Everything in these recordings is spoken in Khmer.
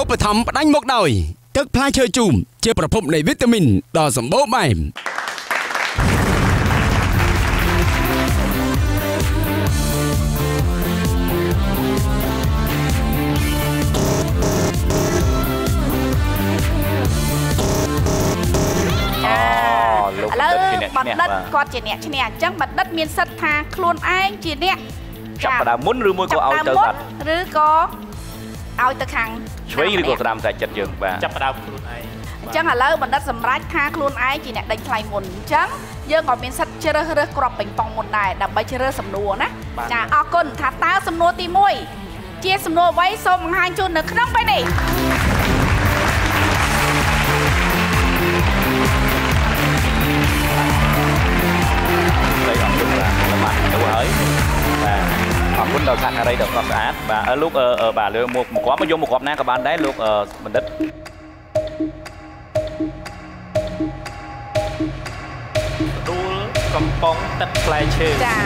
ឧបត្ថម្ភផ្ដាច់មុខដោយ ទឹកផ្លែឈើជូមជាប្រភពនៃវីតាមីនដ៏សម្បូរបែបលោកឥឡូវជាអ្នកឈ្នះបណ្ឌិតបាទគាត់ជាអ្នកឈ្នះអញ្ចឹងបណ្ឌិតមានសិទ្ធិថាខ្លួនឯងជាអ្នកចាប់ផ្ដើមមុនឬមួយក៏ឲ្យទៅបាត់ឬក៏ ឲ្យទៅខាងឆ្វេងឬក៏ស្ដាំតែចិត្តយើងបាទចាប់ផ្ដើមខ្លួនឯងអញ្ចឹងឥឡូវបណ្ឌិតសម្រេចថាខ្លួនឯងជាអ្នកដេញថ្លៃមុនអញ្ចឹងយើងក៏មានសិទ្ធិជ្រើសរើសគ្រាប់ពេញប៉ុងមុនដែរដើម្បីជ្រើសរើសសំណួរណាចាអរគុណថាតើសំណួរទី1ជាសំណួរអ្វីសូមបង្ហាញជូននៅក្នុងពេលនេះហើយអរគុណបាទល្បាត់ទៅហើយបាទអរគុណ ដល់សហការីដ៏ស្រស់ស្អាតបាទអឺលោកអឺអឺបាទលើមកមកគាត់មកយកមកគាត់ណាក៏បានដែរលោកអឺបណ្ឌិតដួលកំប៉ុងទឹកផ្លែឈើចា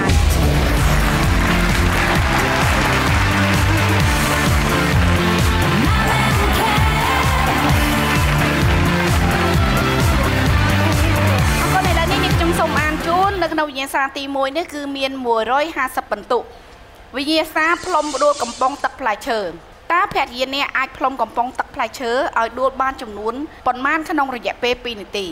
អរគុណឥឡូវនេះនេះខ្ញុំសូមអានជូននៅក្នុងវិញ្ញាសាទី1នេះគឺមាន150បន្ទុក វិញ្ញាសាផ្លុំដួលកំប៉ុងទឹកផ្លែឈើតើភរិយាអ្នកអាចផ្លុំកំប៉ុងទឹកផ្លែឈើឲ្យដួលបានចំនួនប៉ុន្មានក្នុងរយៈពេល2នាទី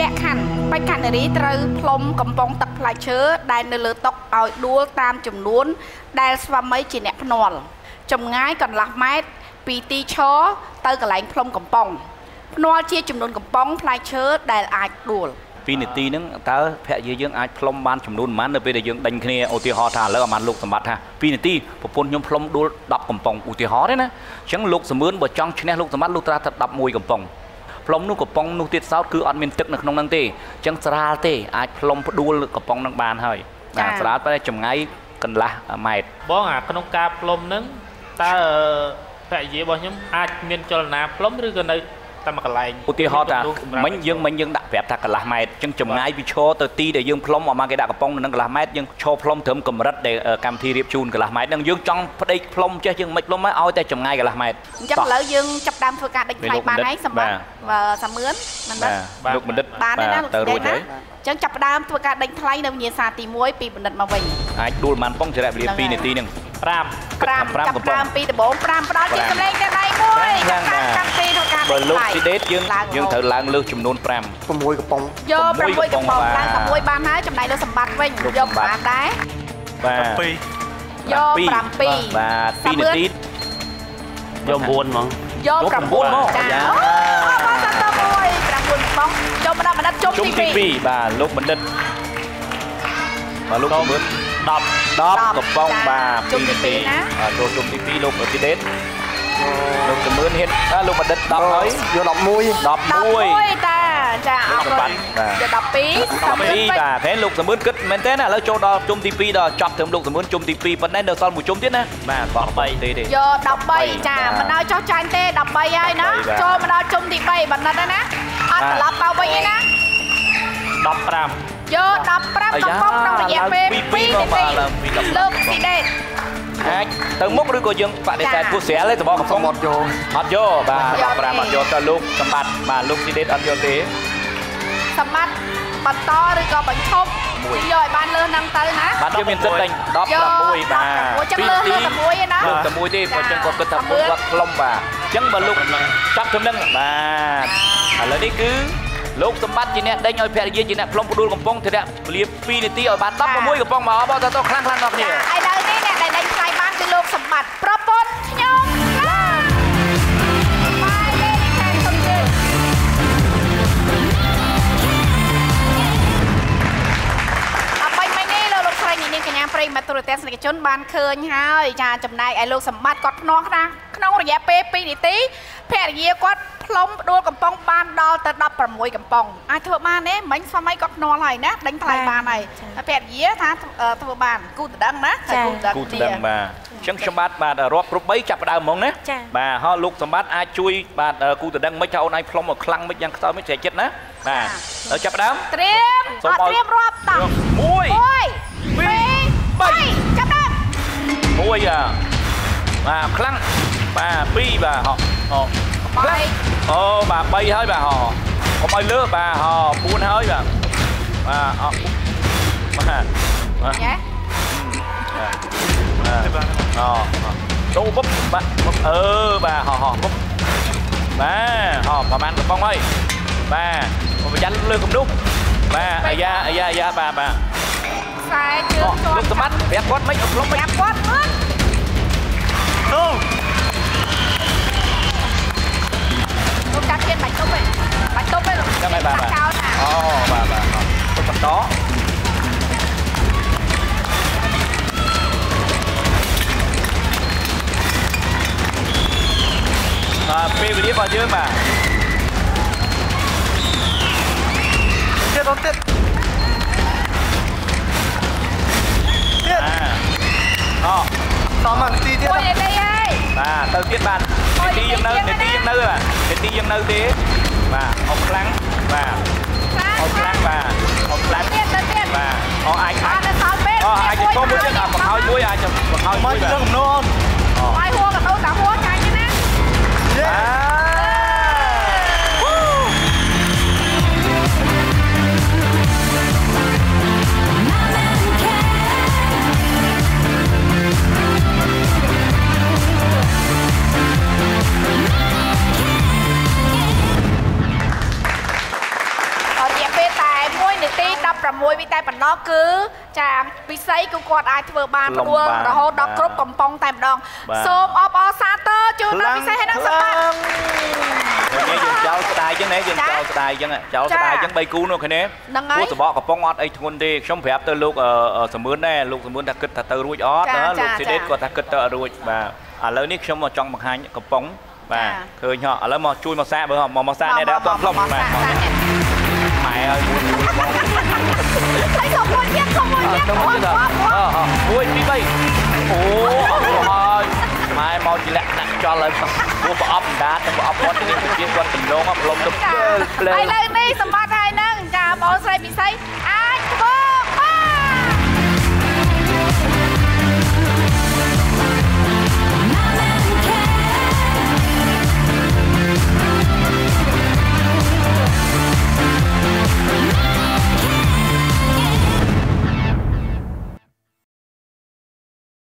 លក្ខខណ្ឌបេក្ខនារីត្រូវផ្លុំកំប៉ុងទឹកផ្លែឈើដែលនៅលើតុឲ្យដួលតាមចំនួន ដែលស្វាមីជាអ្នកភ្នាល់ចម្ងាយកន្លះម៉ែត្រពីទីឈរទៅកន្លែងផ្លុំកំប៉ុងភ្នាល់ជាចំនួនកំប៉ុងផ្លែឈើដែលអាចដួល 2នាទីហ្នឹងតើភរិយាយើងអាចផ្លុំបានចំនួនប៉ុន្មាននៅពេលដែលយើងដេញគ្នាឧទាហរណ៍ថាឥឡូវអាម៉ានលោកសម្បត្តិថា2នាទីប្រពន្ធខ្ញុំផ្លុំដួល10កំប៉ុងឧទាហរណ៍ទេណាអញ្ចឹងលោកសមឿនបើចង់ឈ្នះលោកសម្បត្តិលោកត្រូវថា11កំប៉ុងផ្លុំនោះកំប៉ុងនោះទៀតសោតគឺអត់មានទឹកនៅក្នុងហ្នឹងទេអញ្ចឹងស្រាលទេអាចផ្លុំផ្ដួលកំប៉ុងហ្នឹងបានហើយបាទស្រាលតែចម្ងាយកន្លះម៉ែត្របងអាក្នុងការផ្លុំហ្នឹងតើភរិយារបស់ខ្ញុំអាចមានចលនាផ្លុំឬក៏នៅ តែមួយកន្លែងឧទាហរណ៍ថាសម្រាប់មិញយើងមិញយើងដាក់ប្រាប់ថាកន្លះម៉ែត្រអញ្ចឹងចម្ងាយពីឈរទៅទីដែលយើងផ្លុំអមកគេដាក់កំប៉ុងនៅនឹងកន្លះម៉ែត្រយើងឈរផ្លុំត្រឹមកម្រិតដែលអឺកម្មវិធីរៀបជូនកន្លះម៉ែត្រហ្នឹងយើងចង់ផ្ដេកផ្លុំចេះយើងមិនផ្លុំឲ្យតែចម្ងាយកន្លះម៉ែត្រអញ្ចឹងឥឡូវយើងចាប់ផ្ដើមធ្វើការដេញថ្លៃបានហើយសម្រាប់បើសាមឿនមិនបាបាទលោកបណ្ឌិតបានទេណាលោកទៅស្រីរួចណាហើយអញ្ចឹងចាប់ផ្ដើមធ្វើការដេញថ្លៃនៅវិញ្ញាសាទី1ពីបណ្ឌិតមកវិញអាចដួលបានប៉ុងចរៈវេលាហ្នឹងហើយ2នាទីហ្នឹង5 5ប្រាំចាប់កំប៉ុងផ្ដើមពីដំបូង5ផ្ដល់ជាប្រាំសម្លេងតែដៃមួ យខ្លាំងណាស់កម្មវិធីធ្វើការបើដេញលោកថ្លៃស៊ីដេតយើងឡើងយើងរហូតត្រូវឡើងលើសចំនួន5 6កំប៉ុងយក6 6កំប៉ុងបាទឡើង6បានហើយចំណែកលើសម្បត្តិវិញលោកយកសម្បត្តិបានដែរបាទ2យក7 7បាទ2នាទីយក9ហ្មងយកយក9 9មកចាយ៉ាអូបងសាទៅមួយ9កំប៉ុងចូលមកដល់បណ្ឌិតជុំជុំទីទី2 2បាទលោកបណ្ឌិតបាទលោកសមឿន10 10កំប៉ុងចាបាទជុំទី2ពីរណាបាទចូលជុំទី2លោកស៊ីដេត លោកសមឿនហ៊ានអើលោកបណ្ឌិត10ហើយយក11 11តាចាអរគុណបាទយក12 12បាទតែលោកសមឿនគិតមែនទេណាឥឡូវចូលដល់ជុំទី2ដល់ចប់ត្រឹមលោកសមឿនជុំទី2ប៉ុន្តែនៅសល់មួយជុំទៀតណាបាទបោះ3ទេទេយក13ចាមិនឲ្យចោះចាញ់ទេ13ហើយណា13បាទចូលមកដល់ជុំទី3បណ្ឌិតហើយណាអត់ត្រឡប់មកវិញទេណា15យក15កំប៉ុងក្នុងរយៈពេល2ពីនា2មកបាទទីឡើងពី10លោកស៊ីដេត អាចទៅមុខឬក៏យើងបដិសេធពុះស្រាលទេតបកំសុប៉ុំងអត់យកអត់យកបាទអត់យកទេ15អត់យកទៅលោកសម្បត្តិបាទលោកស៊ីដេតអត់យកទេសម្បត្តិបន្តឬក៏បញ្ឈប់យកឲ្យបានលើសហ្នឹងទៅណាបាទយើងមានសិទ្ធិដេញ16បាទ16ចឹងលើសលើសតែមួយឯណាលើសតែមួយទេព្រោះចឹងគាត់គិតថាពុះគាត់ខ្លុំបាទអញ្ចឹងបើលោកចាប់ត្រឹមហ្នឹងបាទឥឡូវនេះគឺលោកសម្បត្តិជាអ្នកដេញឲ្យភរិយាជាអ្នកផ្លុំផ្ដួលកំប៉ុងធារៈវេលា2នាទីឲ្យបាន16កំប៉ុងមកអបតើតខ្លាំងខ្លាំងដល់គ្នាឥឡូវ បត្តិប្រពន្ធខ្ញុំឡើងបាយលេងខាងសុំជើងអបិញមិញនេះលោកលោកស្រីនាងកញ្ញាប្រិយមិត្តទូរទស្សនិកជនបានឃើញហើយចាចំណែកឯលោកសម្បត្តិគាត់ភ្នាស់ណាក្នុងរយៈពេល2នាទីភរិយាគាត់ ផ្លុំផ្ដួលកំប៉ុងបានដល់ទៅ16កំប៉ុងអាចធ្វើបានទេមិញស្វាមីគាត់ភ្នាស់ហើយណាដេញថ្លៃបានហើយហើយភរិយាថាអឺធ្វើបានគូតដឹងណាហើយគូតដឹងគូគ្នាដឹងបាទអញ្ចឹងខ្ញុំបាទបាទរាប់គ្រប់3ចាប់ផ្ដើមហ្មងណាចា៎បាទហើយលោកសម្បត្តិអាចជួយបាទគូតដឹងមិនថាអូនឯងផ្លុំមកខ្លាំងមិនយ៉ាងខ្សោយមិនស្រែកចិត្តណាបាទហើយចាប់ផ្ដើមត្រៀមសូអមត់ឲ្យត្រៀមរាប់តោះមួយ1 2 3ចាប់ដើម1 1បាទខ្លាំងបាទ2បាទហោហោ ខ្លាំងអូបាទ3ហើយបាទហោកុំឲ្យលើសបាទហោ4ហើយបាទបាទអត់បាទបាទញ៉េអូចូលបុកបាទបុកអឺបាទហោហោបុកបាទហោប្រហែលកំប៉ុងហើយបាទប្រយ័ត្ទៅបន្តបាទពេលវេលារបស់យើងបាទទៀតអត់ទៀតអាអូដល់មកនាទីទៀតមួយនេះទេហើយ បាទទៅទៀតបាទនេតិយើងនៅនេតិយើងនៅបាទនេតិយើងនៅទេបាទអុកខ្លាំងបាទខ្លាំងអុកខ្លាំងបាទអុកខ្លាំងទៀតទៅទៀតបាទអអាចអអាចត់ទៅសល់ពេលអូអាចចូលមួយទៀតអត់បង្ហើយមួយអាចបង្ហើយមមួកយបាទជើងម្នោអូនហើយហួរកដោតាហួ 16វិតែប៉ុណ្ណោះគឺចាពិសីគឺគាត់អាចធ្វើបានផ្ដួលរហូតដល់គ្រប់កំប៉ុងតែម្ដងសូមអបអរសាទរជូនដល់ពិសីហើយនឹងសម្បត្តិនេះយើងចោលស្ដាយចឹងណាយើងចោលស្ដាយចឹងចោលស្ដាយចឹង3គូនោះគ្នាហ្នឹងហើយពួកសបកកំប៉ុងអត់អីធ្ងន់ទេខ្ញុំប្រាប់ទៅលោកសមឿនដែរលោកសមឿនថាគិតថាទៅរួចអត់ណាលោកស៊ីដេតគាត់ថាគិតទៅអត់រួចបាទឥឡូវនេះខ្ញុំមកចង់បង្ហាញកំប៉ុងបាទឃើញហ៎ឥឡូវមកជួយមកសាកមើលមកមកសាកនេះដែរអត់ទាន់ផ្លុំបាទម៉ែហើយមួយមួយមកហើយខំមួយ ទៀតខំមួយទៀតទៅមួយទៀតអឺមួយពីរបីអូហើយម៉ែមកជាលក្ខណៈចោលហើយព្រោះប្រអប់អណ្ដាតទៅប្រអប់គាត់នេះជាគាត់ដំឡងផ្លុំទៅចាភ្លើឥឡូវនេះសម្បត្តិហើយនឹងចាបងស្រីពិសីអាច